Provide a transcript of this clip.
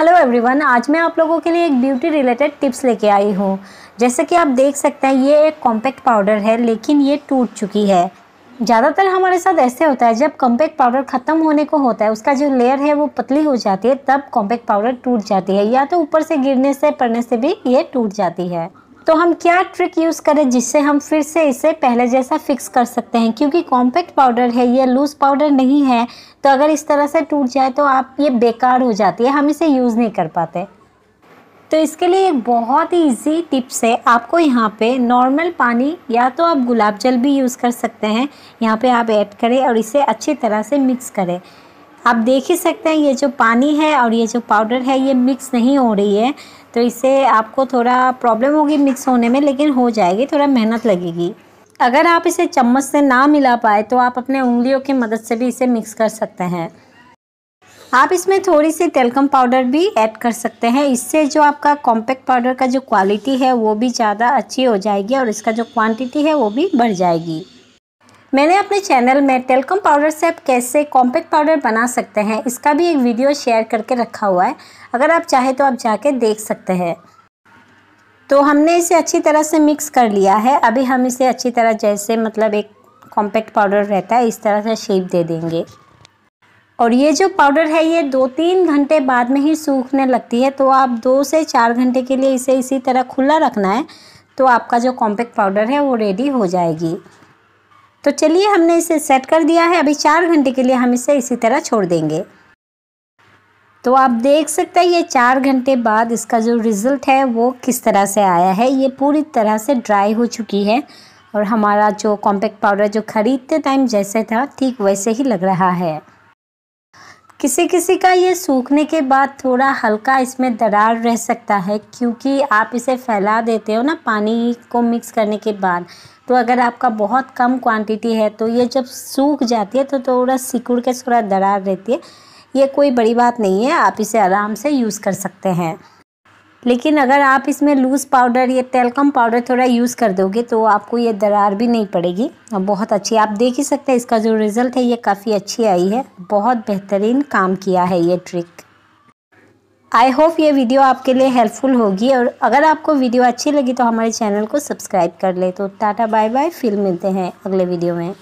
Hello everyone आज मैं आप लोगों के लिए एक ब्यूटी रिलेटेड टिप्स लेके आई हूँ। जैसे कि आप देख सकते हैं, ये एक कॉम्पैक्ट पाउडर है, लेकिन ये टूट चुकी है। ज़्यादातर हमारे साथ ऐसे होता है, जब कॉम्पैक्ट पाउडर ख़त्म होने को होता है, उसका जो लेयर है वो पतली हो जाती है, तब कॉम्पैक्ट पाउडर टूट जाती है, या तो ऊपर से गिरने से, पड़ने से भी ये टूट जाती है। तो हम क्या ट्रिक यूज़ करें जिससे हम फिर से इसे पहले जैसा फिक्स कर सकते हैं? क्योंकि कॉम्पैक्ट पाउडर है, ये लूज़ पाउडर नहीं है तो अगर इस तरह से टूट जाए तो आप, ये बेकार हो जाती है, हम इसे यूज़ नहीं कर पाते। तो इसके लिए एक बहुत ही इजी टिप्स है, आपको यहाँ पे नॉर्मल पानी या तो आप गुलाब जल भी यूज़ कर सकते हैं, यहाँ पे आप ऐड करें और इसे अच्छी तरह से मिक्स करें। आप देख ही सकते हैं, ये जो पानी है और ये जो पाउडर है, ये मिक्स नहीं हो रही है। तो इससे आपको थोड़ा प्रॉब्लम होगी मिक्स होने में, लेकिन हो जाएगी, थोड़ा मेहनत लगेगी। अगर आप इसे चम्मच से ना मिला पाए तो आप अपने उंगलियों की मदद से भी इसे मिक्स कर सकते हैं। आप इसमें थोड़ी सी तेलकम पाउडर भी ऐड कर सकते हैं। इससे जो आपका कॉम्पैक्ट पाउडर का जो क्वालिटी है, वो भी ज़्यादा अच्छी हो जाएगी और इसका जो क्वांटिटी है, वो भी बढ़ जाएगी। मैंने अपने चैनल में टेलकम पाउडर से आप कैसे कॉम्पैक्ट पाउडर बना सकते हैं, इसका भी एक वीडियो शेयर करके रखा हुआ है, अगर आप चाहें तो आप जाके देख सकते हैं। तो हमने इसे अच्छी तरह से मिक्स कर लिया है, अभी हम इसे अच्छी तरह जैसे मतलब एक कॉम्पैक्ट पाउडर रहता है, इस तरह से शेप दे देंगे। और ये जो पाउडर है, ये दो तीन घंटे बाद में ही सूखने लगती है तो आप दो से चार घंटे के लिए इसे इसी तरह खुला रखना है तो आपका जो कॉम्पैक्ट पाउडर है, वो रेडी हो जाएगी। तो चलिए हमने इसे सेट कर दिया है। अभी चार घंटे के लिए हम इसे इसी तरह छोड़ देंगे। तो आप देख सकते हैं, ये चार घंटे बाद इसका जो रिज़ल्ट है, वो किस तरह से आया है। ये पूरी तरह से ड्राई हो चुकी है और हमारा जो कॉम्पैक्ट पाउडर जो ख़रीदते टाइम जैसे था, ठीक वैसे ही लग रहा है। किसी किसी का ये सूखने के बाद थोड़ा हल्का इसमें दरार रह सकता है, क्योंकि आप इसे फैला देते हो ना पानी को मिक्स करने के बाद। तो अगर आपका बहुत कम क्वांटिटी है तो ये जब सूख जाती है तो थोड़ा सिकुड़ के, थोड़ा दरार रहती है। ये कोई बड़ी बात नहीं है, आप इसे आराम से यूज़ कर सकते हैं। लेकिन अगर आप इसमें लूज़ पाउडर या टेलकम पाउडर थोड़ा यूज़ कर दोगे तो आपको ये दरार भी नहीं पड़ेगी। और बहुत अच्छी, आप देख ही सकते हैं, इसका जो रिज़ल्ट है, ये काफ़ी अच्छी आई है। बहुत बेहतरीन काम किया है ये ट्रिक आई होप ये वीडियो आपके लिए हेल्पफुल होगी और अगर आपको वीडियो अच्छी लगी तो हमारे चैनल को सब्सक्राइब कर ले। तो टाटा बाय बाय फिर मिलते हैं अगले वीडियो में।